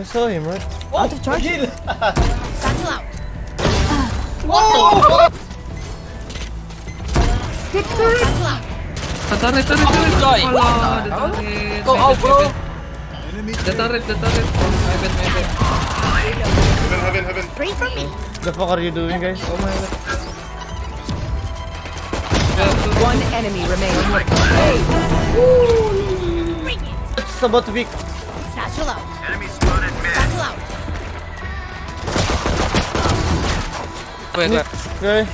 I saw him, right? Oh, out of charge. Heal! Satchel out. What Satchel out. Tarik, tarik, tarik. Joy. Wala, datarit. Go out, bro. Datarit, datarit. Mebet, mebet. Heaven, heaven, heaven. Pray for me. The fuck are you doing, guys? Oh my god. One enemy remaining. Bring it. It's about to be. Satchel out. Satchel Wait, wait. Okay.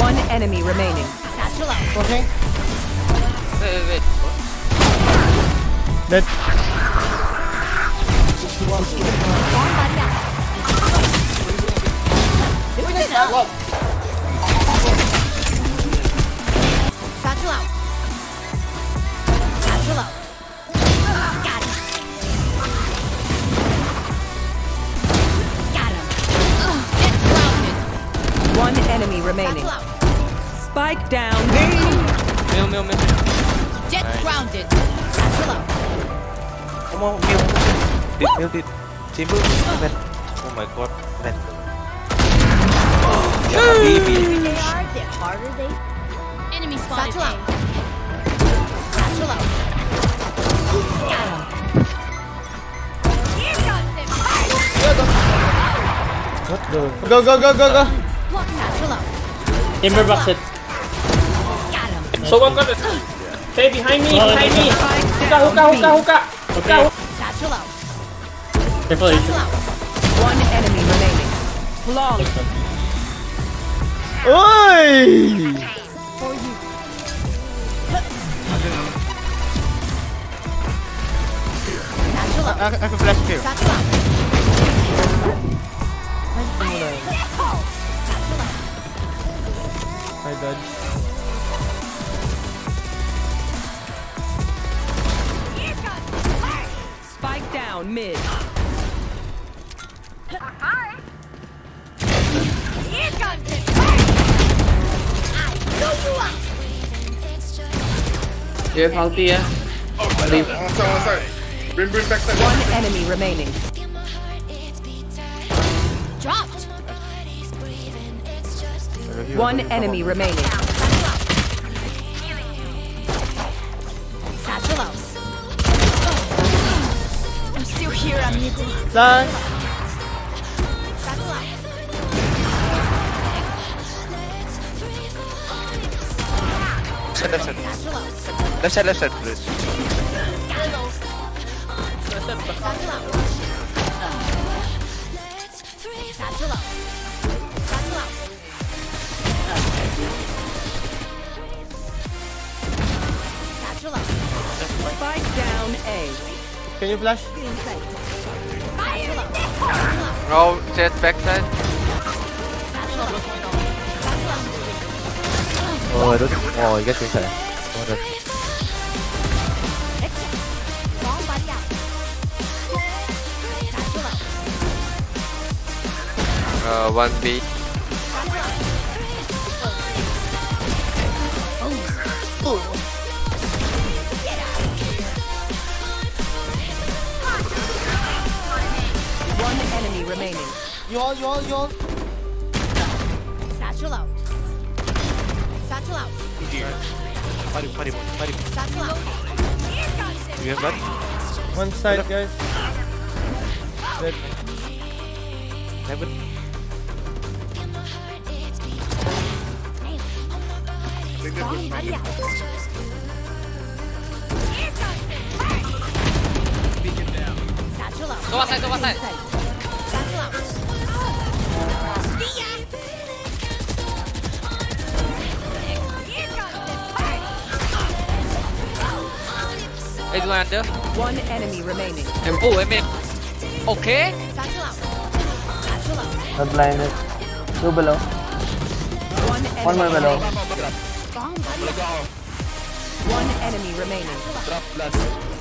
One enemy remaining. Satchel out. Okay. Wait, wait, wait. Dead. Bomb buddy out. Doing this remaining. Spike down. Mill, mill, mill. Jett's grounded. Satchel out. Come on, Mill. Did, Mill did. Simple. Red. Oh my god. Red. Yeah, baby. They are, the harder they. Enemy spotted. Satchel out. Satchel out. Got him. Here comes the What the? Go, go, go, go, go. Satchel out. Timber box it. Got him. So what got it? Stay behind me, behind me. Hookah, hookah, hookah, hookah. Hookah. Satchel out. Careful, One enemy remaining. Flawless. Oi! For you. Satchel out. I, I can flash kill. Satchel out. I dodged. Spike down mid. Here comes it. I know you are. You have ulti ya. One side, one side. Bring, bring back side. One enemy remaining. Dropped. One enemy remaining. Satchel out. I'm still here, amigo. Lan. Left side, left side. Satchel out. Left side, left side, please. Can you flash? Satchel out. Roll, Jett, backside. Satchel out. Satchel out. Oh, I don't. Oh, you get inside. Oh, that. Bomb buddy out. Satchel out. Uh, one B. remaining. You all, you all, you all. Satchel out. Satchel out. Party, party, party. Satchel out. Do you have blood? One side, guys. Dead. Heaven. Bomb buddy out. Satchel out. Go outside, go outside. Hey, do One enemy remaining. Oh, I mean. Okay. Satchel out. I'm blinded. Two below. One One more below. remaining. Bomb buddy out. One enemy remaining.